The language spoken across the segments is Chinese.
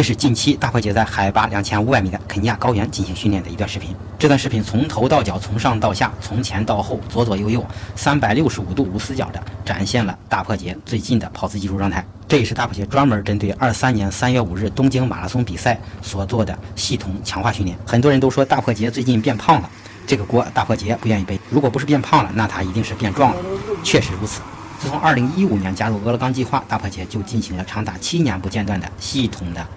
这是近期大破节在海拔两千五百米的肯尼亚高原进行训练的一段视频。这段视频从头到脚，从上到下，从前到后，左左右右，三百六十五度无死角的展现了大破节最近的跑姿技术状态。这也是大破节专门针对二三年三月五日东京马拉松比赛所做的系统强化训练。很多人都说大破节最近变胖了，这个锅大破节不愿意背。如果不是变胖了，那他一定是变壮了。确实如此。自从二零一五年加入俄勒冈计划，大破节就进行了长达七年不间断的系统的。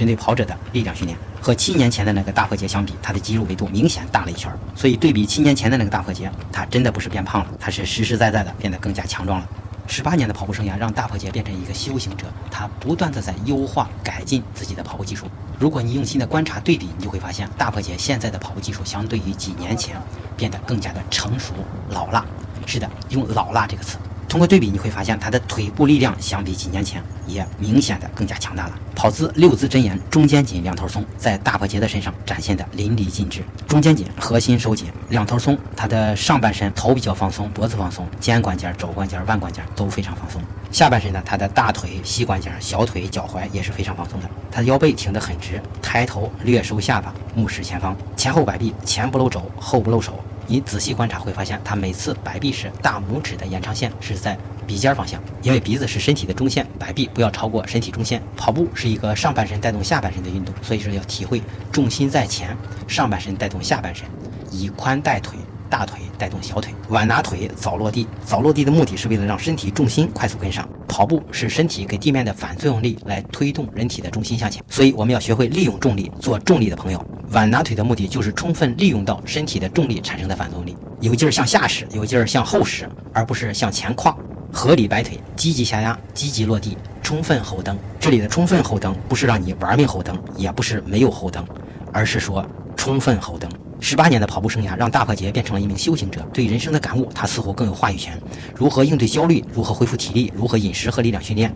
针对跑者的力量训练，和七年前的那个大破节相比，他的肌肉维度明显大了一圈。所以对比七年前的那个大破节，他真的不是变胖了，他是实实在在的变得更加强壮了。十八年的跑步生涯让大破节变成一个修行者，他不断的在优化改进自己的跑步技术。如果你用心的观察对比，你就会发现大破节现在的跑步技术相对于几年前变得更加的成熟老辣。是的，用老辣这个词。通过对比，你会发现他的腿部力量相比几年前也明显的更加强大了。跑姿六字真言，中间紧，两头松，在大伯杰的身上展现的淋漓尽致。中间紧，核心收紧，两头松，他的上半身头比较放松，脖子放松，肩关节、肘关节、腕关节都非常放松。下半身呢，他的大腿、膝关节、小腿、脚踝也是非常放松的。他的腰背挺得很直，抬头略收下巴，目视前方，前后摆臂，前不露肘，后不露手。你仔细观察会发现，他每次摆臂时，大拇指的延长线是在鼻尖方向，因为鼻子是身体的中线，摆臂不要超过身体中线。跑步是一个上半身带动下半身的运动，所以说要体会重心在前，上半身带动下半身，以髋带腿。大腿带动小腿，晚拿腿早落地。早落地的目的是为了让身体重心快速跟上。跑步是身体给地面的反作用力来推动人体的重心向前，所以我们要学会利用重力做重力的朋友。晚拿腿的目的就是充分利用到身体的重力产生的反作用力，有劲儿向下使，有劲儿向后使，而不是向前跨。合理摆腿，积极下压，积极落地，充分后蹬。这里的充分后蹬不是让你玩命后蹬，也不是没有后蹬，而是说充分后蹬。十八年的跑步生涯让大破节变成了一名修行者，对人生的感悟，他似乎更有话语权。如何应对焦虑？如何恢复体力？如何饮食和力量训练？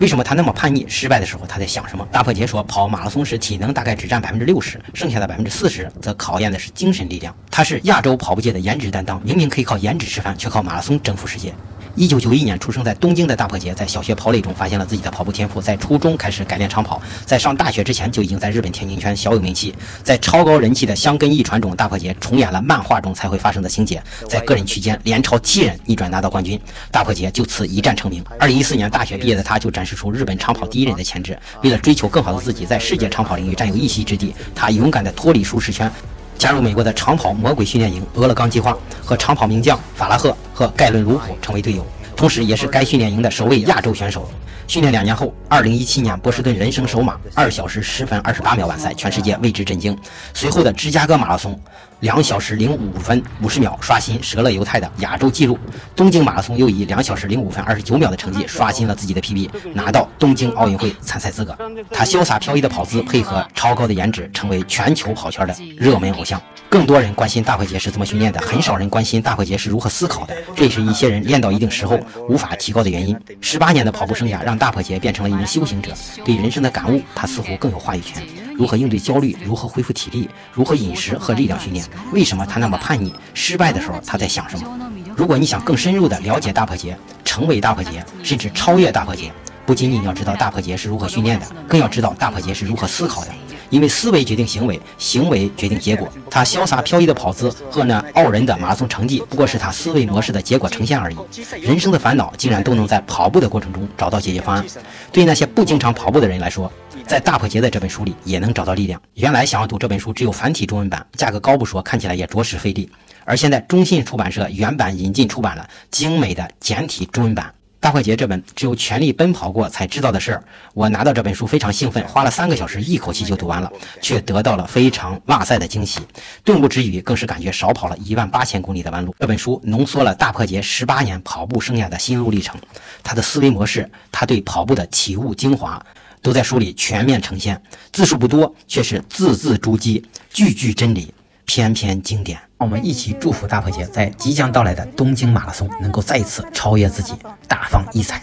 为什么他那么叛逆？失败的时候他在想什么？大破节说，跑马拉松时体能大概只占百分之六十，剩下的百分之四十则考验的是精神力量。他是亚洲跑步界的颜值担当，明明可以靠颜值吃饭，却靠马拉松征服世界。一九九一年出生在东京的大破节，在小学跑垒中发现了自己的跑步天赋，在初中开始改练长跑，在上大学之前就已经在日本田径圈小有名气。在超高人气的香根一传中，大破节重演了漫画中才会发生的情节，在个人区间连超七人，逆转拿到冠军。大破节就此一战成名。二零一四年大学毕业的他，就展示出日本长跑第一人的潜质。为了追求更好的自己，在世界长跑领域占有一席之地，他勇敢地脱离舒适圈。加入美国的长跑魔鬼训练营俄勒冈计划，和长跑名将法拉赫和盖伦卢普成为队友，同时也是该训练营的首位亚洲选手。训练两年后，二零一七年波士顿人生首马二小时十分二十八秒完赛，全世界为之震惊。随后的芝加哥马拉松，两小时零五分五十秒刷新舍勒犹太的亚洲纪录。东京马拉松又以两小时零五分二十九秒的成绩刷新了自己的 PB，拿到东京奥运会参赛资格。他潇洒飘逸的跑姿配合超高的颜值，成为全球跑圈的热门偶像。更多人关心大破节是怎么训练的，很少人关心大破节是如何思考的。这也是一些人练到一定时候无法提高的原因。十八年的跑步生涯让大破节变成了一名修行者，对人生的感悟，他似乎更有话语权。如何应对焦虑？如何恢复体力？如何饮食和力量训练？为什么他那么叛逆？失败的时候他在想什么？如果你想更深入的了解大破节，成为大破节，甚至超越大破节，不仅仅要知道大破节是如何训练的，更要知道大破节是如何思考的。因为思维决定行为，行为决定结果。他潇洒飘逸的跑姿和那傲人的马拉松成绩，不过是他思维模式的结果呈现而已。人生的烦恼竟然都能在跑步的过程中找到解决方案。对那些不经常跑步的人来说，在大破节的这本书里也能找到力量。原来想要读这本书只有繁体中文版，价格高不说，看起来也着实费力。而现在中信出版社原版引进出版了精美的简体中文版。大破节这本只有全力奔跑过才知道的事儿，我拿到这本书非常兴奋，花了三个小时一口气就读完了，却得到了非常哇塞的惊喜，顿悟之余更是感觉少跑了一万八千公里的弯路。这本书浓缩了大破节十八年跑步生涯的心路历程，他的思维模式，他对跑步的体悟精华，都在书里全面呈现。字数不多，却是字字珠玑，句句真理，篇篇经典。让我们一起祝福大破节在即将到来的东京马拉松能够再一次超越自己，大放异彩。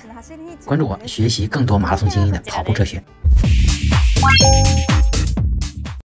关注我，学习更多马拉松精英的跑步哲学。